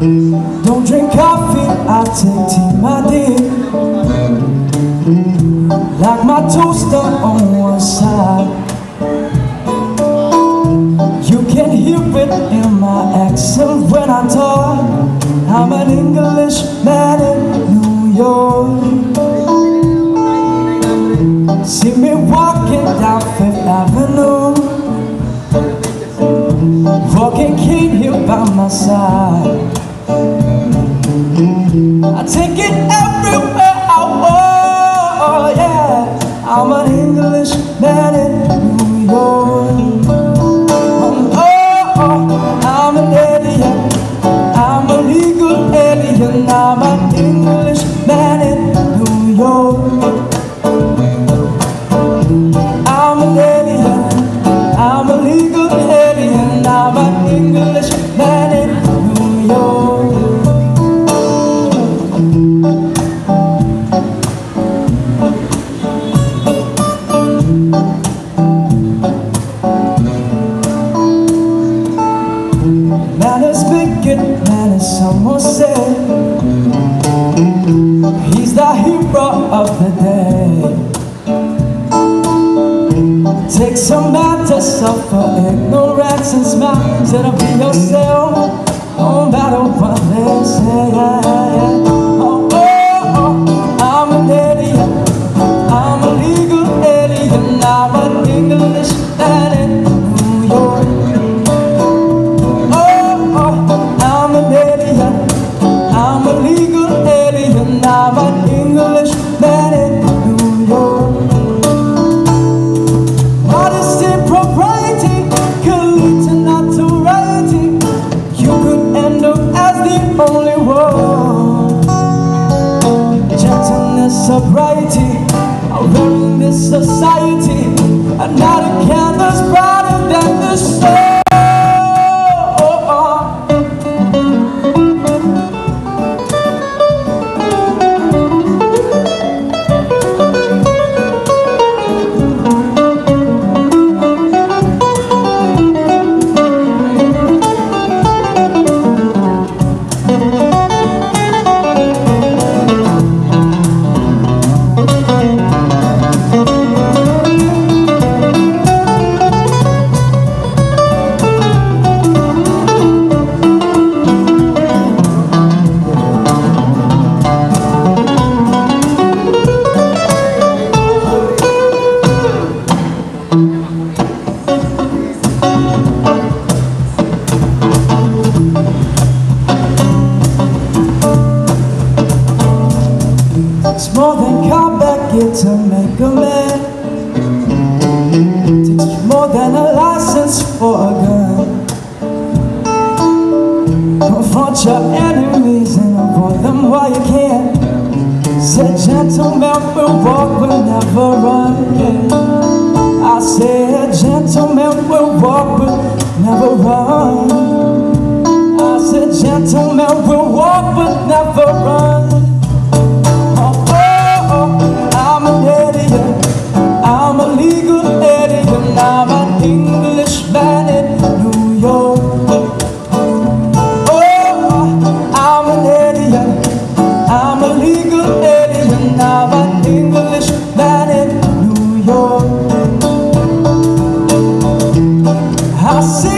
Don't drink coffee, I take tea, my dear. Like my toaster on one side. You can hear it in my accent when I talk. I'm an Englishman in New York. See me walking down Fifth Avenue. Walking king here by my side. I take it everywhere I go. Oh, yeah, I'm an Englishman in Take some man to suffer ignorance and smile. Instead of be yourself, no matter what they say sobriety rare in this society. More than combat gear to make a man. Takes more than a license for a gun. Confront your enemies and avoid them while you can. Said gentlemen will walk, will never run. assim.